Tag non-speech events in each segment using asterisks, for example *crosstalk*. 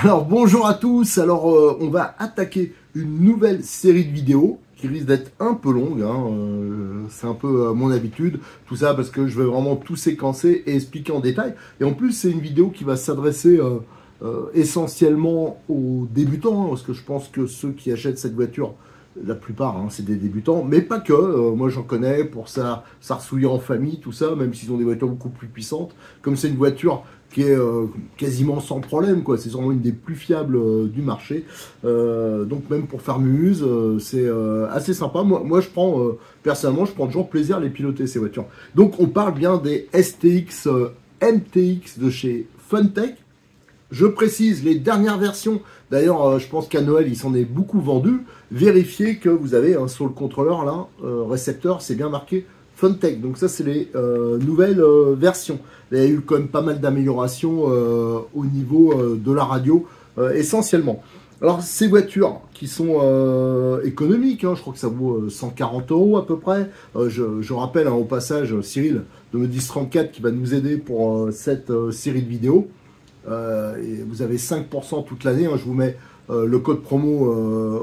Alors bonjour à tous, alors euh, on va attaquer une nouvelle série de vidéos qui risque d'être un peu longue, hein, euh, c'est un peu euh, mon habitude, tout ça parce que je vais vraiment tout séquencer et expliquer en détail. Et en plus c'est une vidéo qui va s'adresser essentiellement aux débutants, hein, parce que je pense que ceux qui achètent cette voiture, la plupart hein, c'est des débutants, mais pas que, moi j'en connais pour ça, ça en famille, tout ça, même s'ils ont des voitures beaucoup plus puissantes, comme c'est une voiture qui est euh, quasiment sans problème, quoi. C'est sûrement une des plus fiables euh, du marché. Euh, donc même pour faire muse, c'est assez sympa. Moi, moi je prends, personnellement, je prends toujours plaisir à les piloter, ces voitures. Donc on parle bien des STX MTX de chez Funtech. Je précise, les dernières versions, d'ailleurs je pense qu'à Noël il s'en est beaucoup vendu, vérifiez que vous avez sur le contrôleur là, récepteur, c'est bien marqué Funtech. Donc ça, c'est les euh, nouvelles euh, versions. Il y a eu quand même pas mal d'améliorations euh, au niveau de la radio, essentiellement. Alors ces voitures qui sont économiques, hein, je crois que ça vaut 140 euros à peu près. Je, rappelle hein, au passage Cyril de Medis 34 qui va nous aider pour cette série de vidéos. Et vous avez 5% toute l'année. Hein, je vous mets le code promo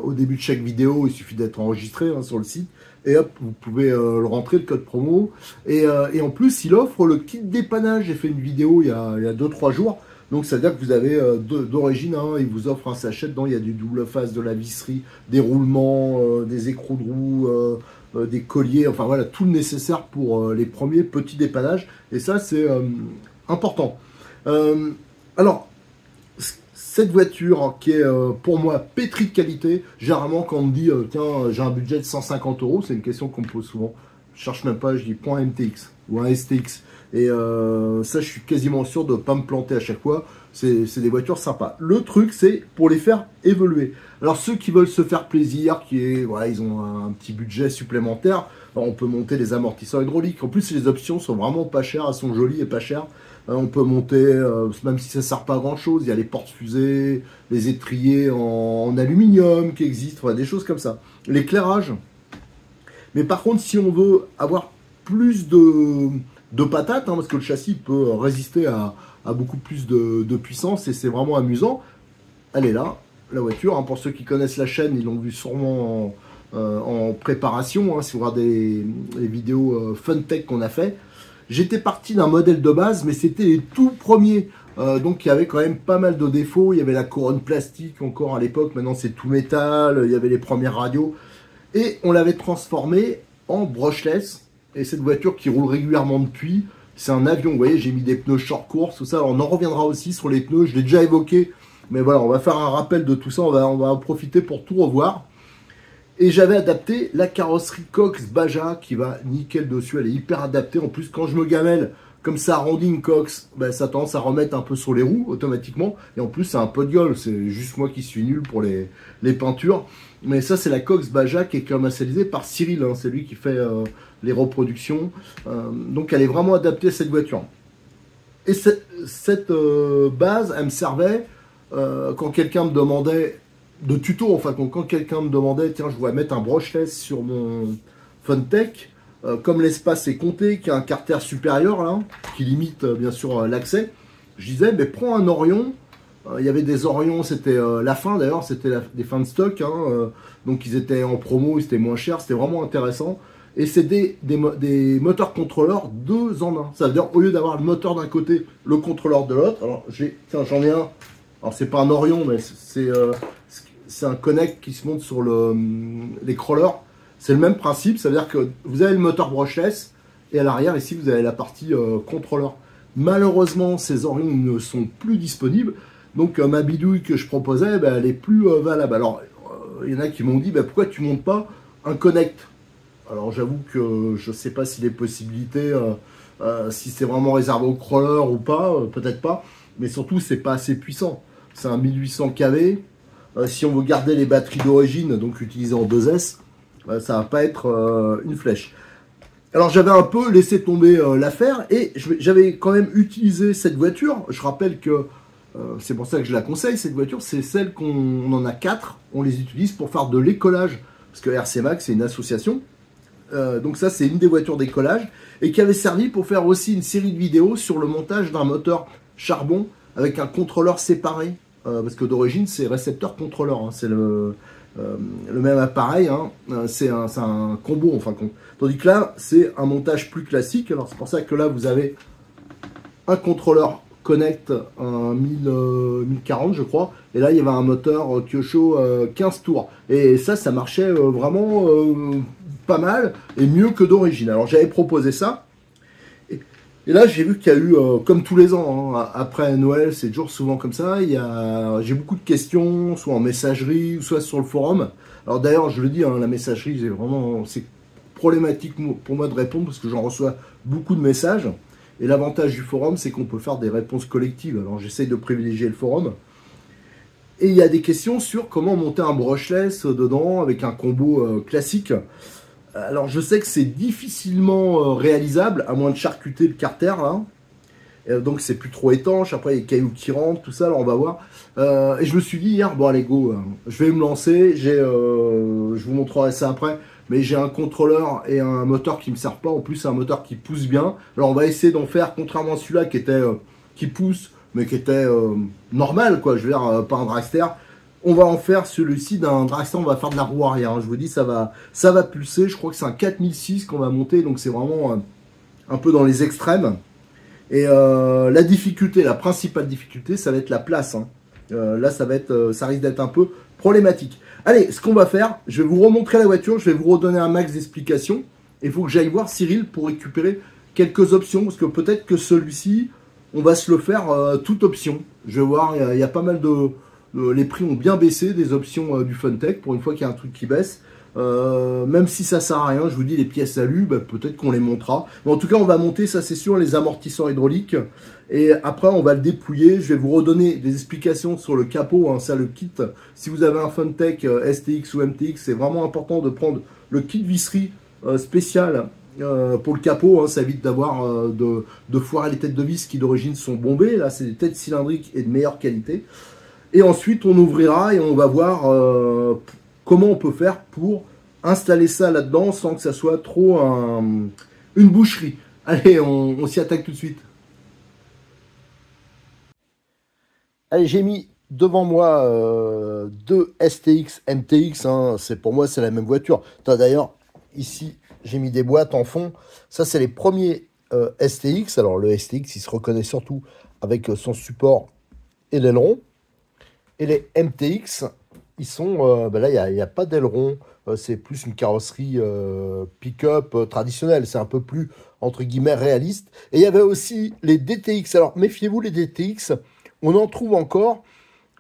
au début de chaque vidéo. Il suffit d'être enregistré sur le site et hop, vous pouvez euh, le rentrer, le code promo. Euh, et, en plus, il offre le kit dépannage. J'ai fait une vidéo il y a 2-3 jours. Donc, ça veut dire que vous avez euh, d'origine, hein, il vous offre un sachet dedans. Il y a du double face, de la visserie, des roulements, des écrous de roue, des colliers. Enfin, voilà, tout le nécessaire pour les premiers petits dépannages. Et ça, c'est important. Alors, cette voiture hein, qui est euh, pour moi pétrie de qualité, généralement quand on me dit euh, tiens j'ai un budget de 150 euros, c'est une question qu'on me pose souvent. Je cherche même pas, je dis point MTX ou un STX. Et euh, ça je suis quasiment sûr de ne pas me planter à chaque fois. C'est des voitures sympas. Le truc c'est pour les faire évoluer. Alors ceux qui veulent se faire plaisir, qui voilà, ils ont un, petit budget supplémentaire, on peut monter les amortisseurs hydrauliques. En plus les options sont vraiment pas chères, elles sont jolies et pas chères. Hein, on peut monter, euh, même si ça ne sert pas à grand chose, il y a les portes fusées, les étriers en, aluminium qui existent, des choses comme ça. L'éclairage. Mais par contre, si on veut avoir plus de, patates, hein, parce que le châssis peut résister à, beaucoup plus de, puissance et c'est vraiment amusant, elle est là, la voiture. Hein. pour ceux qui connaissent la chaîne, ils l'ont vu sûrement en, euh, préparation, si vous regardez les, vidéos euh, Fun Tech qu'on a fait. J'étais parti d'un modèle de base, mais c'était les tout premiers. Euh, donc il y avait quand même pas mal de défauts. Il y avait la couronne plastique encore à l'époque. Maintenant c'est tout métal. Il y avait les premières radios. Et on l'avait transformé en brushless. Et cette voiture qui roule régulièrement depuis, c'est un avion. Vous voyez, j'ai mis des pneus short course, tout ça. on en reviendra aussi sur les pneus. Je l'ai déjà évoqué. Mais voilà, on va faire un rappel de tout ça. On va en profiter pour tout revoir. Et j'avais adapté la carrosserie Cox Baja qui va nickel dessus. Elle est hyper adaptée. En plus, quand je me gamelle, comme ça arrondit une Cox, ben, ça tendance à remettre un peu sur les roues automatiquement. Et en plus, c'est un peu de gueule. C'est juste moi qui suis nul pour les, les peintures. Mais ça, c'est la Cox Baja qui est commercialisée par Cyril. Hein. C'est lui qui fait euh, les reproductions. Euh, donc, elle est vraiment adaptée à cette voiture. Et cette, euh, base, elle me servait quand quelqu'un me demandait de tuto, enfin, quand, quelqu'un me demandait, tiens, je voudrais mettre un brushless sur mon Funtech, euh, comme l'espace est compté, qui a un carter supérieur, là, qui limite euh, bien sûr euh, l'accès, je disais, mais prends un Orion. Il y avait des Orions, c'était la fin d'ailleurs, c'était des fins de stock, hein, donc ils étaient en promo, ils moins chers, c'était vraiment intéressant. Et c'est des, moteurs contrôleurs deux en un. Ça veut dire, au lieu d'avoir le moteur d'un côté, le contrôleur de l'autre, alors j'en ai, un alors c'est pas un Orion, mais c'est c'est un connect qui se monte sur le, les crawlers. C'est le même principe, ça veut dire que vous avez le moteur brushless et à l'arrière ici vous avez la partie euh, contrôleur. Malheureusement ces Orions ne sont plus disponibles, donc euh, ma bidouille que je proposais, ben, elle est plus euh, valable. Alors il y en a qui m'ont dit ben, pourquoi tu montes pas un connect? Alors j'avoue que je ne sais pas si les possibilités, si c'est vraiment réservé au crawler ou pas, peut-être pas, mais surtout c'est pas assez puissant. C'est un 1800 kV, si on veut garder les batteries d'origine, donc utilisées en 2S, ça va pas être une flèche. Alors j'avais un peu laissé tomber l'affaire et j'avais quand même utilisé cette voiture. Je rappelle que c'est pour ça que je la conseille, cette voiture, c'est celle qu'on en a quatre. On les utilise pour faire de l'écolage. Parce que RC Max, c'est une association. donc ça, c'est une des voitures d'écolage. Et qui avait servi pour faire aussi une série de vidéos sur le montage d'un moteur charbon avec un contrôleur séparé. Euh, parce que d'origine, c'est récepteur-contrôleur. Hein. c'est le, euh, le, même appareil. Hein. Euh, c'est un, un, combo en fin de compte. Tandis que là, c'est un montage plus classique. Alors c'est pour ça que là, vous avez un contrôleur Connect un 1040 je crois et là il y avait un moteur Kyosho 15 tours et ça ça marchait vraiment pas mal et mieux que d'origine alors j'avais proposé ça et là, j'ai vu qu'il y a eu, euh, comme tous les ans, hein, après Noël, c'est toujours souvent comme ça. Il y a, j'ai beaucoup de questions, soit en messagerie, soit sur le forum. Alors d'ailleurs, je le dis, hein, la messagerie, c'est vraiment, c'est problématique pour moi de répondre parce que j'en reçois beaucoup de messages. Et l'avantage du forum, c'est qu'on peut faire des réponses collectives. Alors j'essaye de privilégier le forum. Et il y a des questions sur comment monter un brushless dedans avec un combo euh, classique. Alors je sais que c'est difficilement euh, réalisable, à moins de charcuter le carter là. Euh, donc c'est plus trop étanche, après il y a les cailloux qui rentrent, tout ça, alors on va voir. Euh, et je me suis dit hier, bon allez go, hein. je vais me lancer, j'ai, je vous montrerai ça après, mais j'ai un contrôleur et un moteur qui me servent pas, en plus c'est un moteur qui pousse bien. Alors on va essayer d'en faire, contrairement à celui-là qui était, qui pousse, mais qui était normal quoi, je veux dire, pas un dragster, on va en faire celui-ci d'un dragster, on va faire de la roue arrière. Hein. Je vous dis, ça va, ça va pulser. Je crois que c'est un 4006 qu'on va monter, donc c'est vraiment euh, un peu dans les extrêmes. Et euh, la difficulté, la principale difficulté, ça va être la place. Hein. Euh, là, ça risque d'être un peu problématique. Allez, ce qu'on va faire, je vais vous remontrer la voiture, je vais vous redonner un max d'explications. Il faut que j'aille voir Cyril pour récupérer quelques options, parce que peut-être que celui-ci, on va se le faire toute option. Je vais voir, il y, a pas mal de, les prix ont bien baissé des options euh, du Funtech pour une fois qu'il y a un truc qui baisse. Euh, même si ça sert à rien, je vous dis les pièces à bah, peut-être qu'on les montera. Mais en tout cas, on va monter, ça c'est sûr, les amortisseurs hydrauliques. Et après, on va le dépouiller. Je vais vous redonner des explications sur le capot, hein, ça le kit. Si vous avez un Funtech euh, STX ou MTX, c'est vraiment important de prendre le kit visserie spécial pour le capot, hein, ça évite d'avoir de, de, foirer les têtes de vis qui d'origine sont bombées. Là, c'est des têtes cylindriques et de meilleure qualité. Et ensuite, on ouvrira et on va voir euh, comment on peut faire pour installer ça là-dedans sans que ça soit trop une boucherie. *laughs* Allez, on, s'y attaque tout de suite. Allez, j'ai mis devant moi euh, deux STX MTX. Hein. c'est pour moi, c'est la même voiture. D'ailleurs, ici, j'ai mis des boîtes en fond. Ça, c'est les premiers euh, STX. Alors, le STX, il se reconnaît surtout avec son support et l'aileron. Et les MTX, ils sont, euh, ben là, il n'y a, pas d'aileron. Euh, c'est plus une carrosserie euh, pick-up traditionnelle. C'est un peu plus, entre guillemets, réaliste. Et il y avait aussi les DTX. Alors, méfiez-vous, les DTX, on en trouve encore.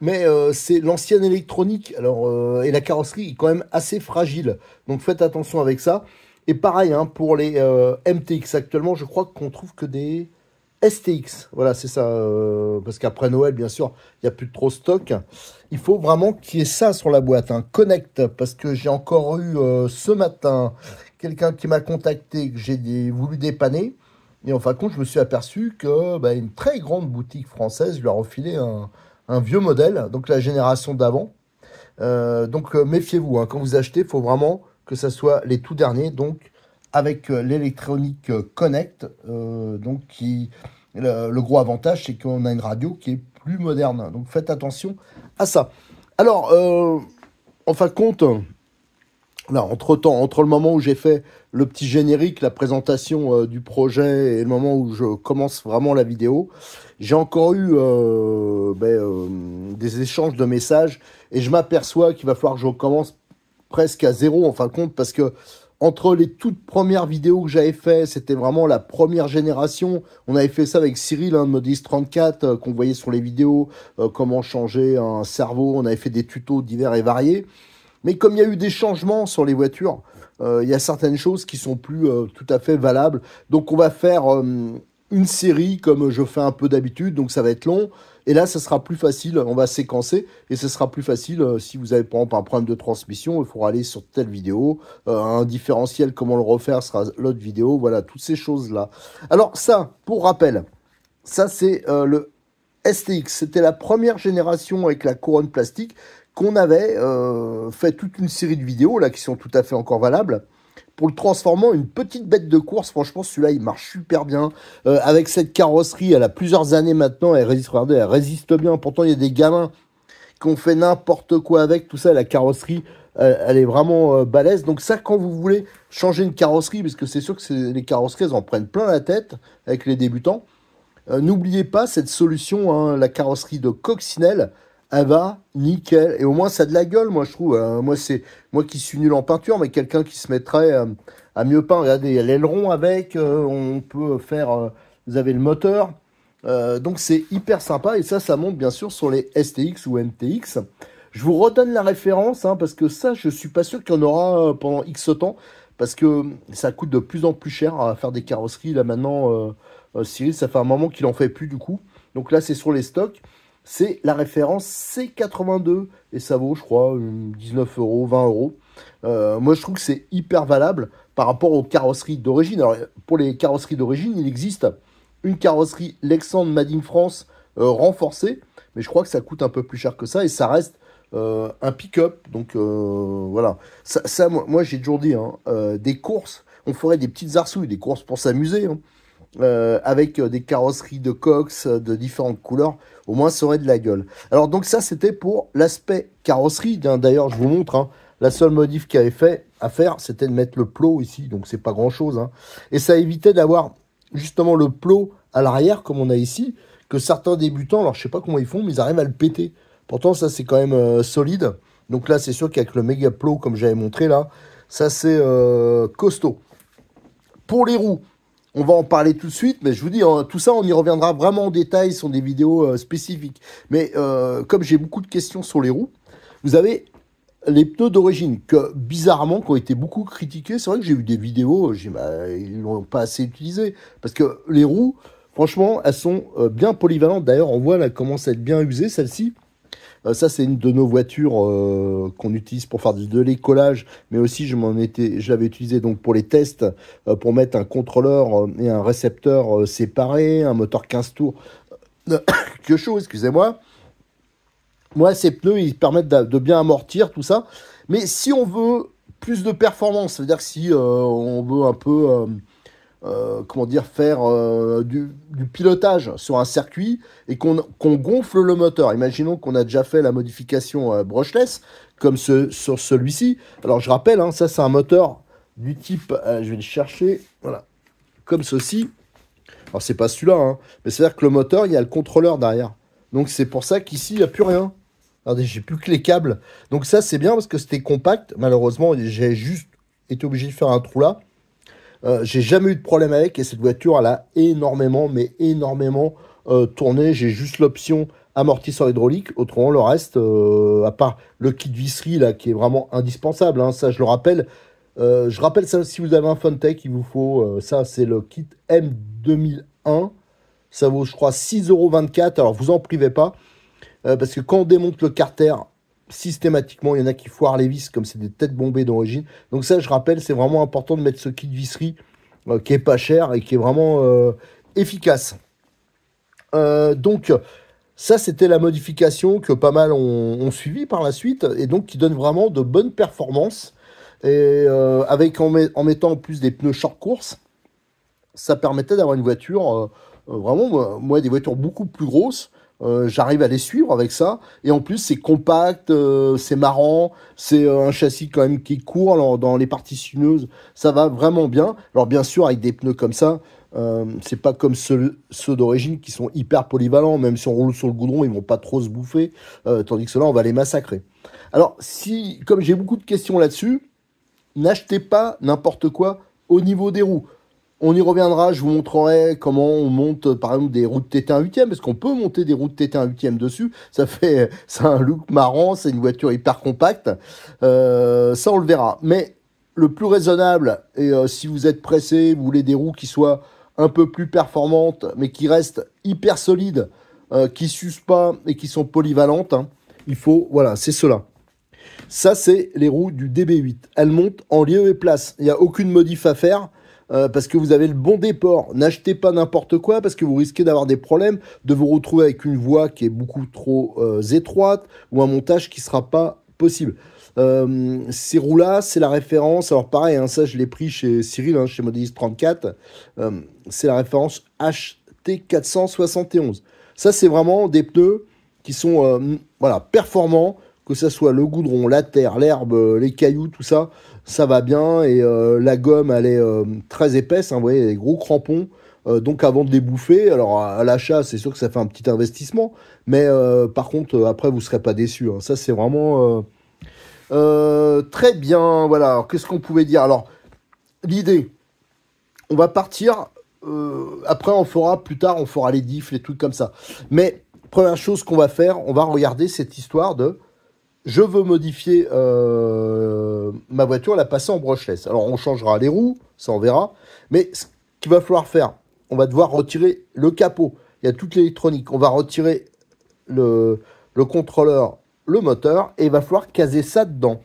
Mais c'est l'ancienne électronique. Alors, et la carrosserie est quand même assez fragile. Donc, faites attention avec ça. Et pareil, hein, pour les MTX, actuellement, je crois qu'on trouve que des STX. Voilà, c'est ça. Euh, parce qu'après Noël, bien sûr, il n'y a plus de stock. Il faut vraiment qu'il y ait ça sur la boîte. Un Connect, parce que j'ai encore eu euh, ce matin quelqu'un qui m'a contacté, que j'ai voulu dépanner. Et en fin de compte, je me suis aperçu que bah, une très grande boutique française lui a refilé un, vieux modèle, donc la génération d'avant. Euh, donc méfiez-vous, hein. quand vous achetez, il faut vraiment que ça soit les tout derniers. Donc avec euh, l'électronique euh, Connect. Euh, donc, qui, le, gros avantage, c'est qu'on a une radio qui est plus moderne. Donc, faites attention à ça. Alors, en fin de compte, là, entre temps, entre le moment où j'ai fait le petit générique, la présentation du projet et le moment où je commence vraiment la vidéo, j'ai encore eu ben, des échanges de messages et je m'aperçois qu'il va falloir que je recommence presque à zéro en fin de compte parce que entre les toutes premières vidéos que j'avais fait, c'était vraiment la première génération. On avait fait ça avec Cyril, un Modis 34, euh, qu'on voyait sur les vidéos, euh, comment changer un cerveau. On avait fait des tutos divers et variés. Mais comme il y a eu des changements sur les voitures, euh, il y a certaines choses qui sont plus tout à fait valables. Donc on va faire une série comme je fais un peu d'habitude, donc ça va être long. Et là, ça sera plus facile, on va séquencer, et ce sera plus facile euh, si vous avez par exemple un problème de transmission, il faudra aller sur telle vidéo, euh, un différentiel, comment le refaire sera l'autre vidéo, voilà, toutes ces choses-là. Alors ça, pour rappel, ça c'est euh, le STX, c'était la première génération avec la couronne plastique qu'on avait fait toute une série de vidéos là qui sont tout à fait encore valables pour le transformer en une petite bête de course. Franchement, celui-là, il marche super bien. Euh, avec cette carrosserie, elle a plusieurs années maintenant, elle résiste, regardez, elle résiste bien. Pourtant, il y a des gamins qui ont fait n'importe quoi avec tout ça. La carrosserie, elle, est vraiment euh, balèze. Donc ça, quand vous voulez changer une carrosserie, parce que c'est sûr que les carrosseries, elles en prennent plein la tête avec les débutants. Euh, n'oubliez pas cette solution, hein, la carrosserie de Coccinelle elle va nickel. Et au moins, ça a de la gueule, moi, je trouve. Euh, moi, c'est moi qui suis nul en peinture, mais quelqu'un qui se mettrait euh, à mieux peindre. Regardez, il y a l'aileron avec, euh, on peut faire. vous avez le moteur. donc, c'est hyper sympa. Et ça, ça monte bien sûr sur les STX ou MTX. Je vous redonne la référence, hein, parce que ça, je suis pas sûr qu'il y en aura pendant X temps, parce que ça coûte de plus en plus cher à faire des carrosseries. Là, maintenant, Cyril, ça fait un moment qu'il en fait plus, du coup. Donc là, c'est sur les stocks c'est la référence C82 et ça vaut, je crois, 19 euros, 20 euros. Euh, moi, je trouve que c'est hyper valable par rapport aux carrosseries d'origine. Alors, pour les carrosseries d'origine, il existe une carrosserie Lexand Made France euh, renforcée, mais je crois que ça coûte un peu plus cher que ça et ça reste euh, un pick-up. Donc voilà, ça, moi, j'ai toujours dit, hein, des courses, on ferait des petites arsouilles, des courses pour s'amuser. Hein. Euh, avec euh, des carrosseries de cox euh, de différentes couleurs, au moins ça aurait de la gueule. Alors donc ça c'était pour l'aspect carrosserie. D'ailleurs je vous montre, hein, la seule modif qu'il avait fait à faire c'était de mettre le plot ici, donc c'est pas grand chose. Hein. Et ça évitait d'avoir justement le plot à l'arrière comme on a ici, que certains débutants, alors je sais pas comment ils font, mais ils arrivent à le péter. Pourtant ça c'est quand même solide. Donc là c'est sûr qu'avec le méga plot comme j'avais montré là, ça c'est costaud. Pour les roues, on va en parler tout de suite, mais je vous dis, hein, tout ça, on y reviendra vraiment en détail sur des vidéos euh, spécifiques. Mais euh, comme j'ai beaucoup de questions sur les roues, vous avez les pneus d'origine que bizarrement qui ont été beaucoup critiqués. C'est vrai que j'ai vu des vidéos, j'ai bah, ils l'ont pas assez utilisé parce que les roues, franchement, elles sont euh, bien polyvalentes. D'ailleurs, on voit, elles commencent à être bien usées, celle-ci. Euh, ça, c'est une de nos voitures euh, qu'on utilise pour faire de l'écolage, mais aussi je m'en étais, je l'avais utilisé donc pour les tests, euh, pour mettre un contrôleur et un récepteur séparés, un moteur 15 tours. *coughs* que chose, excusez-moi. Moi, ces pneus, ils permettent de, bien amortir tout ça. Mais si on veut plus de performance, c'est-à-dire si on veut un peu comment dire, faire euh, du, pilotage sur un circuit et qu'on gonfle le moteur. Imaginons qu'on a déjà fait la modification euh, brushless, comme ce, sur celui-ci. Alors je rappelle, hein, ça c'est un moteur du type, je vais le chercher, voilà, comme ceci. Alors c'est pas celui-là, hein, mais c'est-à-dire que le moteur, il y a le contrôleur derrière. Donc c'est pour ça qu'ici, il n'y a plus rien. Regardez, j'ai plus que les câbles. Donc ça, c'est bien parce que c'était compact. Malheureusement, j'ai juste été obligé de faire un trou là. Euh, j'ai jamais eu de problème avec et cette voiture, elle a énormément, mais énormément euh, tourné. J'ai juste l'option amortisseur hydraulique. Autrement, le reste, euh, à part le kit visserie là, qui est vraiment indispensable, hein, ça je le rappelle. je rappelle ça si vous avez un Funtech, il vous faut ça, c'est le kit M2001. Ça vaut, je crois, 6,24€. Alors, vous en privez pas. parce que quand on démonte le carter, systématiquement, il y en a qui foirent les vis comme c'est des têtes bombées d'origine. Donc ça, je rappelle, c'est vraiment important de mettre ce kit visserie euh, qui est pas cher et qui est vraiment euh, efficace. Euh, donc ça, c'était la modification que pas mal ont, suivi par la suite et donc qui donne vraiment de bonnes performances. Et avec en, en, mettant en plus des pneus short course, ça permettait d'avoir une voiture vraiment, moi, des voitures beaucoup plus grosses euh, j'arrive à les suivre avec ça. Et en plus, c'est compact, euh, c'est marrant, c'est euh, un châssis quand même qui court alors, dans les parties sinueuses. Ça va vraiment bien. Alors bien sûr, avec des pneus comme ça, c'est pas comme ceux, ceux d'origine qui sont hyper polyvalents. Même si on roule sur le goudron, ils vont pas trop se bouffer. tandis que ceux-là, on va les massacrer. Alors, si, comme j'ai beaucoup de questions là-dessus, n'achetez pas n'importe quoi au niveau des roues. On y reviendra, je vous montrerai comment on monte par exemple des routes TT1 8 parce qu'on peut monter des routes TT1 8 dessus. Ça fait, *laughs* un look marrant, c'est une voiture hyper compacte. Euh, ça, on le verra. Mais le plus raisonnable, et euh, si vous êtes pressé, vous voulez des roues qui soient un peu plus performantes, mais qui restent hyper solides, euh, qui s'usent pas et qui sont polyvalentes, hein, il faut, voilà, c'est cela. Ça, c'est les roues du DB8. Elles montent en lieu et place. Il n'y a aucune modif à faire. Euh, parce que vous avez le bon déport. N'achetez pas n'importe quoi parce que vous risquez d'avoir des problèmes, de vous retrouver avec une voie qui est beaucoup trop euh, étroite ou un montage qui ne sera pas possible. Euh, ces roues-là, c'est la référence. Alors pareil, hein, ça je l'ai pris chez Cyril, hein, chez Modéliste 34. c'est la référence HT471. Ça, c'est vraiment des pneus qui sont voilà, performants, que ce soit le goudron, la terre, l'herbe, les cailloux, tout ça ça va bien et euh, la gomme elle est euh, très épaisse, hein, vous voyez, des gros crampons. Euh, donc avant de les bouffer, alors à, l'achat c'est sûr que ça fait un petit investissement, mais par contre après vous serez pas déçu. Hein. Ça c'est vraiment très bien. Voilà. qu'est-ce qu'on pouvait dire? Alors l'idée, on va partir. après on fera plus tard, on fera les diffs, les trucs comme ça. Mais première chose qu'on va faire, on va regarder cette histoire de je veux modifier euh, ma voiture, la passer en brushless. Alors on changera les roues, ça on verra. Mais ce qu'il va falloir faire, on va devoir retirer le capot. Il y a toute l'électronique. On va retirer le, contrôleur, le moteur, et il va falloir caser ça dedans.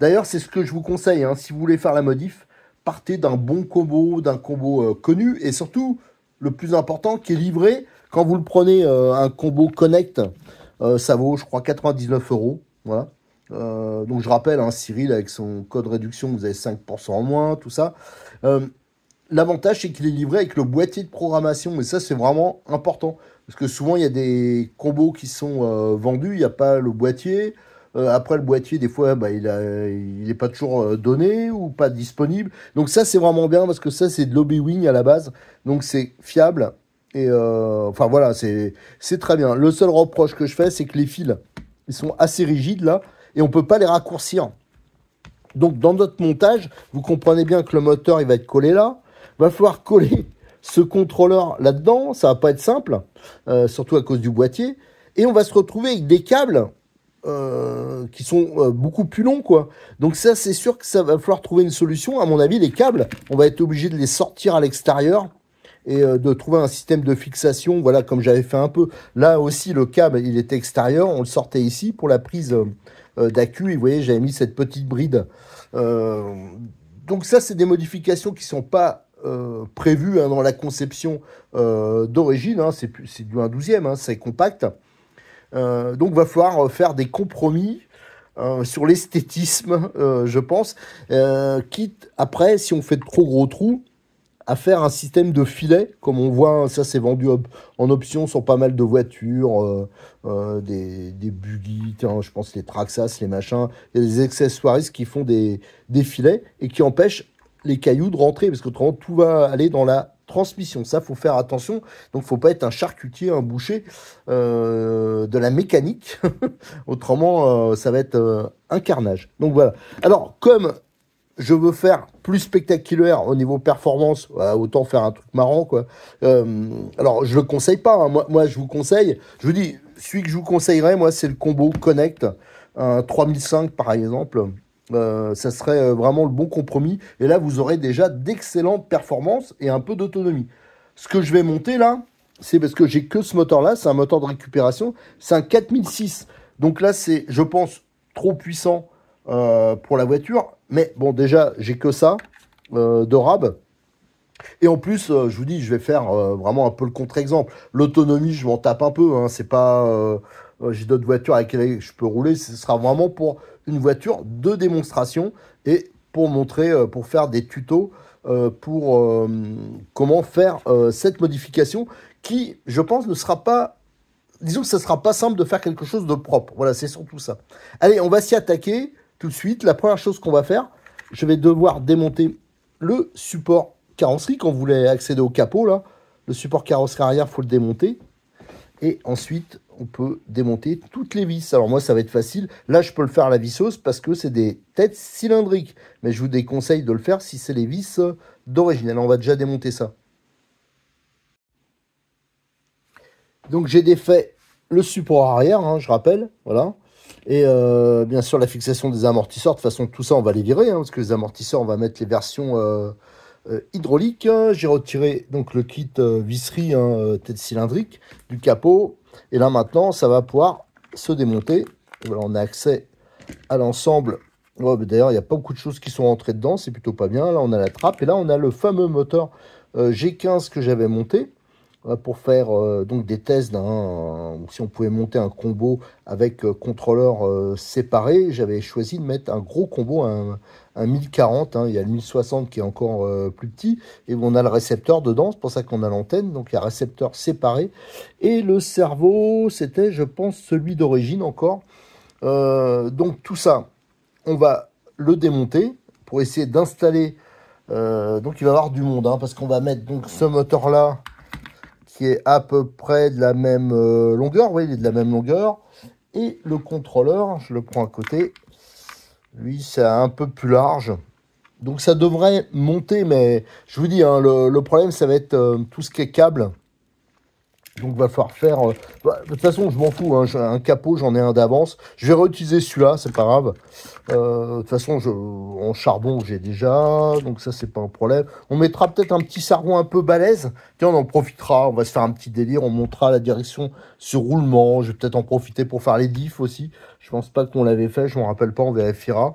D'ailleurs, c'est ce que je vous conseille. Hein. si vous voulez faire la modif, partez d'un bon combo, d'un combo euh, connu, et surtout, le plus important, qui est livré. Quand vous le prenez, euh, un combo Connect, ça vaut, je crois, 99 euros. Voilà. Euh, donc je rappelle, hein, Cyril, avec son code réduction, vous avez 5% en moins, tout ça. Euh, l'avantage, c'est qu'il est livré avec le boîtier de programmation, et ça, c'est vraiment important. Parce que souvent, il y a des combos qui sont euh, vendus, il n'y a pas le boîtier. après, le boîtier, des fois, bah, il n'est pas toujours donné ou pas disponible. Donc ça, c'est vraiment bien, parce que ça, c'est de l'Obi-Wing à la base. Donc c'est fiable. Et enfin voilà, c'est très bien. Le seul reproche que je fais, c'est que les fils ils sont assez rigides là, et on ne peut pas les raccourcir. Donc dans notre montage, vous comprenez bien que le moteur il va être collé là. Il va falloir *laughs* coller ce contrôleur là-dedans, ça va pas être simple, euh, surtout à cause du boîtier. Et on va se retrouver avec des câbles euh, qui sont euh, beaucoup plus longs, quoi. Donc ça, c'est sûr que ça va falloir trouver une solution. À mon avis, les câbles, on va être obligé de les sortir à l'extérieur et euh, de trouver un système de fixation, voilà, comme j'avais fait un peu. Là aussi, le câble, il était extérieur, on le sortait ici pour la prise euh, euh, d'accu, et vous voyez, j'avais mis cette petite bride. donc ça, c'est des modifications qui sont pas prévues hein, dans la conception d'origine, hein, c'est du 1 12e, hein, c'est compact. donc, va falloir faire des compromis sur l'esthétisme, je pense. quitte après, si on fait de trop gros trous, à faire un système de filet, comme on voit, ça c'est vendu en option sur pas mal de voitures, euh, euh, des, des buggy, je pense les Traxas, les machins, il y a des accessoiristes qui font des, des filets et qui empêchent les cailloux de rentrer, parce qu'autrement tout va aller dans la transmission. Ça, faut faire attention. Donc, faut pas être un charcutier, un boucher euh, de la mécanique. *laughs* Autrement, ça va être un carnage. Donc voilà. Alors, comme je veux faire plus spectaculaire au niveau performance, autant faire un truc marrant, quoi. Euh, alors, je le conseille pas. Hein. Moi, je vous conseille. Je vous dis, celui que je vous conseillerais, moi, c'est le combo Connect, un 3005 par exemple. Euh, ça serait euh, vraiment le bon compromis. Et là, vous aurez déjà d'excellentes performances et un peu d'autonomie. Ce que je vais monter là, c'est parce que j'ai que ce moteur-là. C'est un moteur de récupération. C'est un 4006. Donc là, c'est, je pense, trop puissant pour la voiture mais bon, déjà, j'ai que ça euh, de RAB. Et en plus, euh, je vous dis, je vais faire euh, vraiment un peu le contre-exemple. L'autonomie, je m'en tape un peu. Hein, c'est pas, j'ai d'autres voitures avec lesquelles je peux rouler. Ce sera vraiment pour une voiture de démonstration et pour montrer, pour faire des tutos pour comment faire cette modification qui, je pense, ne sera pas disons que ce ne sera pas simple de faire quelque chose de propre. Voilà, c'est surtout ça. Allez, on va s'y attaquer tout de suite. La première chose qu'on va faire, je vais devoir démonter le support carrosserie. Quand vous voulez accéder au capot, là, le support carrosserie arrière, faut le démonter. Et ensuite, on peut démonter toutes les vis. Alors moi, ça va être facile. Là, je peux le faire à la visseuse parce que c'est des têtes cylindriques. Mais je vous déconseille de le faire si c'est les vis d'origine. Alors, on va déjà démonter ça. Donc, j'ai défait le support arrière, hein, je rappelle. Voilà. Et euh, bien sûr, la fixation des amortisseurs, de toute façon, tout ça, on va les virer, hein, parce que les amortisseurs, on va mettre les versions euh, hydraulique. J'ai retiré donc le kit visserie hein, tête cylindrique du capot. Et là maintenant, ça va pouvoir se démonter. Voilà, on a accès à l'ensemble. D'ailleurs, il n'y a pas beaucoup de choses qui sont rentrées dedans, c'est plutôt pas bien. Là, on a la trappe et là, on a le fameux moteur G15 que j'avais monté pour faire euh, donc des tests si on pouvait monter un combo avec euh, contrôleur euh, séparé. J'avais choisi de mettre un gros combo, un, 1040. Hein. il y a le 1060 qui est encore plus petit et on a le récepteur dedans. C'est pour ça qu'on a l'antenne. Donc il y a récepteur séparé et le cerveau, c'était, je pense, celui d'origine encore. donc tout ça, on va le démonter pour essayer d'installer. donc il va y avoir du monde hein, parce qu'on va mettre donc ce moteur là est à peu près de la même euh, longueur. Oui, il est de la même longueur. Et le contrôleur, je le prends à côté. Lui, c'est un peu plus large. Donc ça devrait monter, mais je vous dis, hein, le, problème, ça va être euh, tout ce qui est câble. Donc va falloir faire... Euh, bah, de toute façon, je m'en fous. Hein, un capot, j'en ai un d'avance. Je vais réutiliser celui-là, c'est pas grave. Euh, de toute façon, je, en charbon, j'ai déjà. Donc ça, c'est pas un problème. On mettra peut-être un petit sargon un peu balèze. Tiens, on en profitera. On va se faire un petit délire. On montrera la direction sur roulement. Je vais peut-être en profiter pour faire les diffs aussi. Je pense pas qu'on l'avait fait. Je m'en rappelle pas. On vérifiera.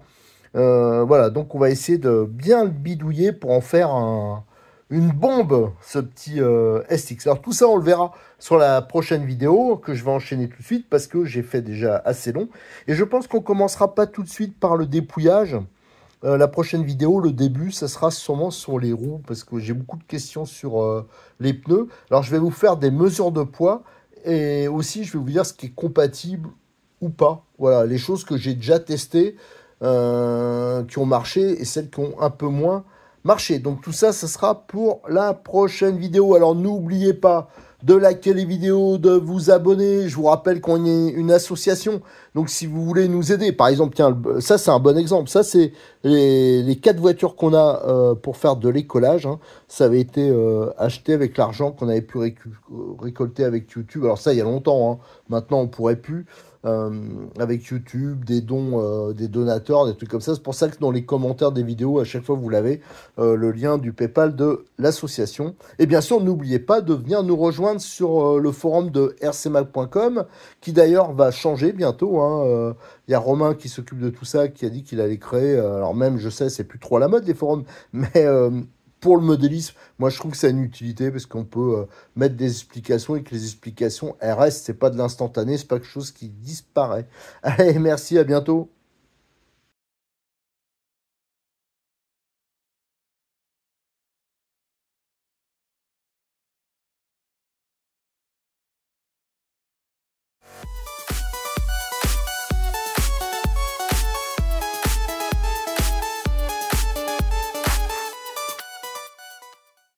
Euh, voilà, donc on va essayer de bien le bidouiller pour en faire un une bombe, ce petit euh, SX. Alors tout ça, on le verra sur la prochaine vidéo que je vais enchaîner tout de suite parce que j'ai fait déjà assez long. Et je pense qu'on commencera pas tout de suite par le dépouillage. Euh, la prochaine vidéo, le début, ça sera sûrement sur les roues parce que j'ai beaucoup de questions sur euh, les pneus. Alors je vais vous faire des mesures de poids et aussi je vais vous dire ce qui est compatible ou pas. Voilà, les choses que j'ai déjà testées, qui ont marché et celles qui ont un peu moins marché. Donc tout ça, ce sera pour la prochaine vidéo. Alors n'oubliez pas de liker les vidéos, de vous abonner. Je vous rappelle qu'on est une association. Donc si vous voulez nous aider, par exemple, tiens, ça c'est un bon exemple. Ça c'est les, quatre voitures qu'on a euh, pour faire de l'écolage. Hein. Ça avait été euh, acheté avec l'argent qu'on avait pu récolter avec YouTube. Alors ça, il y a longtemps. Hein. Maintenant, on pourrait plus. Euh, avec YouTube, des dons, euh, des donateurs, des trucs comme ça. C'est pour ça que dans les commentaires des vidéos, à chaque fois, vous l'avez, euh, le lien du PayPal de l'association. Et bien sûr, n'oubliez pas de venir nous rejoindre sur le forum de rcmal.com, qui d'ailleurs va changer bientôt. Hein. Il y a Romain qui s'occupe de tout ça, qui a dit qu'il allait créer. alors même, je sais, c'est plus trop à la mode les forums, *laughs* mais pour le modélisme, moi je trouve que ça a une utilité parce qu'on peut euh, mettre des explications et que les explications elles restent, c'est pas de l'instantané, c'est pas quelque chose qui disparaît. Allez, merci, à bientôt.